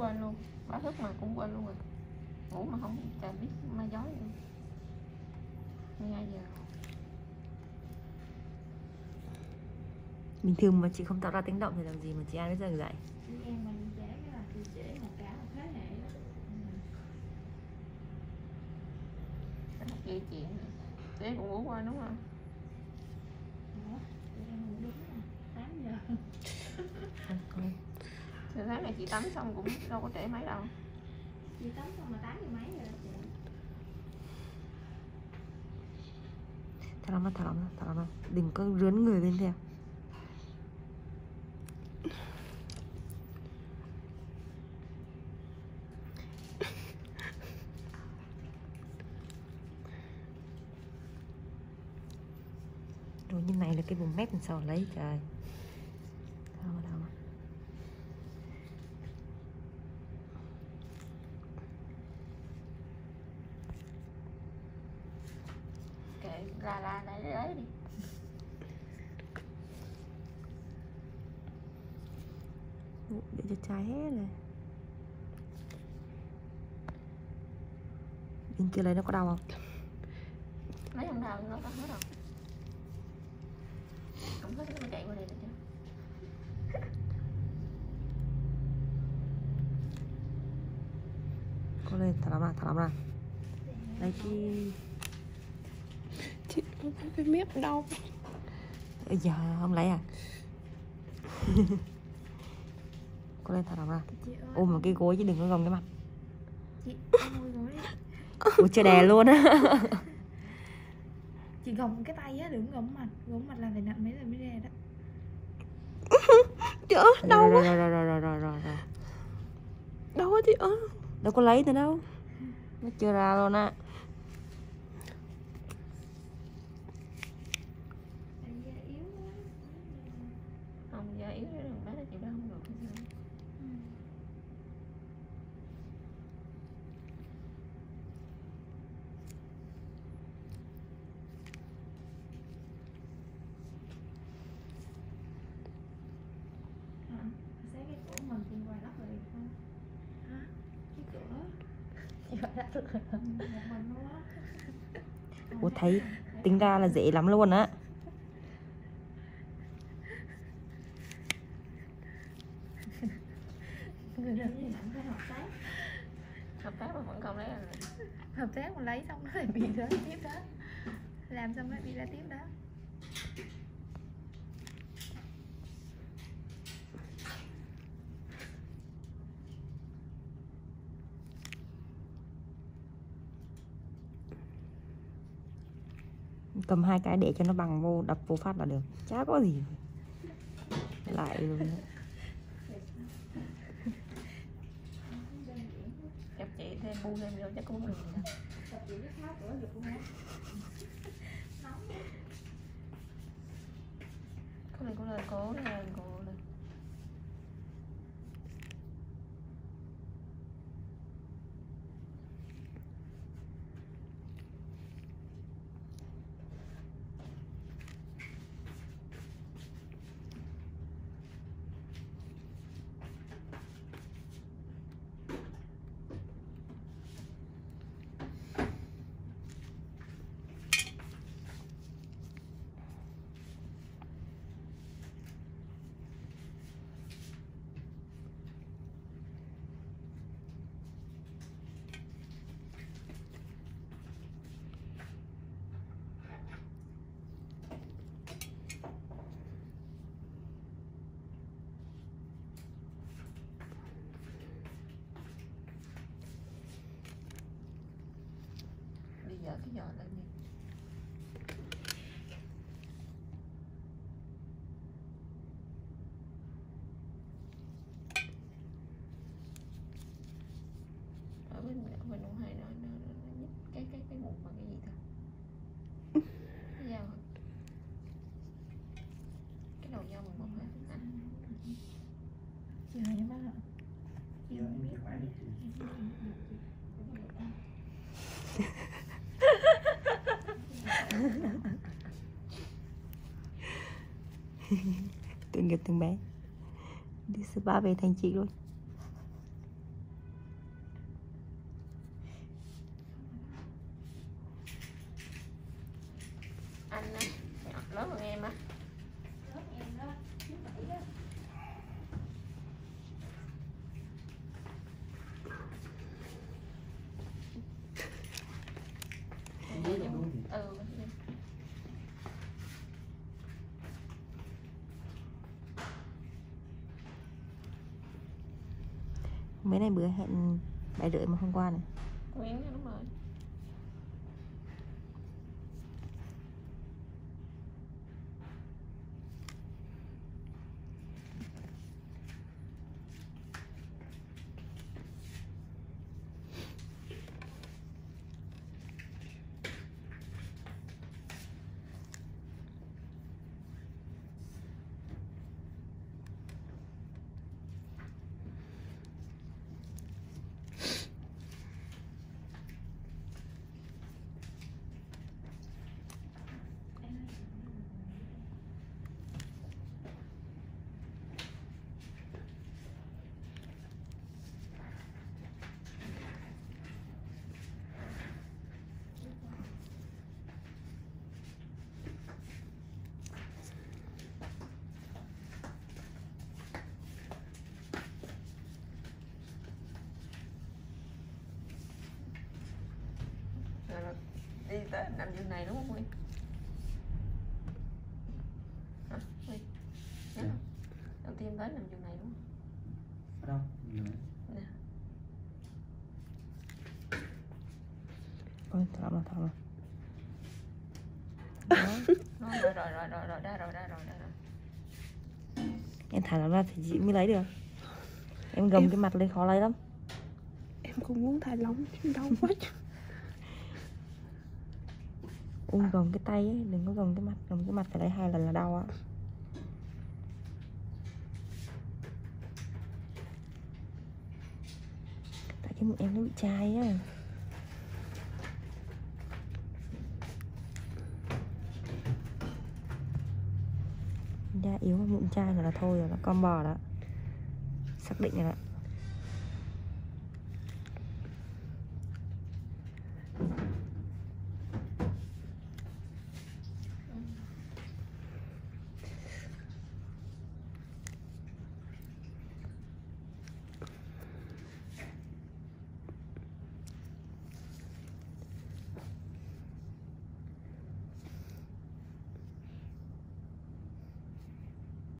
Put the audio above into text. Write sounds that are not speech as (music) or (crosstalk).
quên luôn. Báo thức mà cũng quên luôn rồi. Ngủ mà không chả biết mai gió nữa 12 giờ. Bình thường mà chị không tạo ra tiếng động thì làm gì mà chị ai biết dừng dậy Chị em mình trễ cái là chị trễ một cả một thế hệ đó. Cái mặt dây chuyện. Nữa thế cũng ngủ quên đúng không? Ủa, chị em ngủ đúng rồi 8 giờ từ tháng này chị tắm xong cũng đâu có trễ mấy đâu. Chị tắm xong mà 8 giờ mấy rồi đó chị? Thả lỏng ra thả lỏng ra thả lỏng ra đừng có rướn người lên theo Rồi như này là cái vùng mép làm sao lấy trời Đâu đâu la la lại lấy đi. Để cho trái hết này bên kia lấy nó có đau không? Lấy không đau nó có hết đâu không hết nó chạy qua đây được chứ. Có lên thả lỏng ra thả lỏng ra. Đây chi chị cái mép đau. Ây giờ không lấy à? Có lên thả lỏng ra ôm vào cái gối chứ đừng có gồng cái mặt. Chị ôi gối đi. Ủa chưa đè luôn á. Chị gồng cái tay á đừng gồng mặt. Gồng mặt là phải nặng mấy lần mới ra đó. (laughs) Chị ơi đau rồi, quá. Rồi, rồi, rồi, rồi, rồi, rồi. đau quá chị ơi. Đâu có lấy từ đâu. (laughs) Nó chưa ra luôn á Tại da yếu quá không giờ yếu nữa đừng bán là chịu đau không được Ừ. Hả? Sáng cái cổ mình thì ngoài lắp rồi được không? Hả? Cái cửa chị phải đắt được ừ, một mình luôn á. Ủa thấy tính ra là dễ lắm luôn á Người ta đi làm phải hợp tác mà vẫn không lấy là Hợp tác mà lấy xong nó lại bị ra tiếp đó. Làm xong nó bị ra tiếp đó. Cầm hai cái để cho nó bằng vô đập vô phát là được. Chả có gì. Lại luôn á. chị thêm, bu thêm vô chắc cũng được gì đâu chị biết tháo cửa được không Nóng có lên có lời cố lên cố giờ cái giò lên đi ở bên ở bên ông hai nó nó nhích cái cái cái bụng bằng cái gì ta? Cái dao hả? Cái đầu dao bằng một hả anh Chị hỏi em bác ạ. Không em biết (laughs) từng nghiệp từng bé. Đi spa về thành chị luôn. Mấy này bữa hẹn bảy rưỡi mà hôm qua này. Nguyễn đúng rồi. Rồi là đi tới nằm giường này đúng không Nguyên? Hả? Nguyên? Nhớ không? Đầu tiên tới nằm giường này đúng không? ở đâu nữa Nè. ôi thở mà thở mà Rồi rồi rồi rồi rồi rồi ra rồi ra rồi ra rồi em thả nó ra thì chị mới lấy được em gầm Em- cái mặt lên khó lấy lắm Em cũng muốn thả lỏng đau quá ung gồng cái tay ấy, đừng có gồng cái mặt gồng cái mặt phải lấy hai lần là đau á. Tại cái mụn em nó bị chai á. Da yếu mà mụn chai là thôi rồi, là con bò đó. Xác định rồi đó.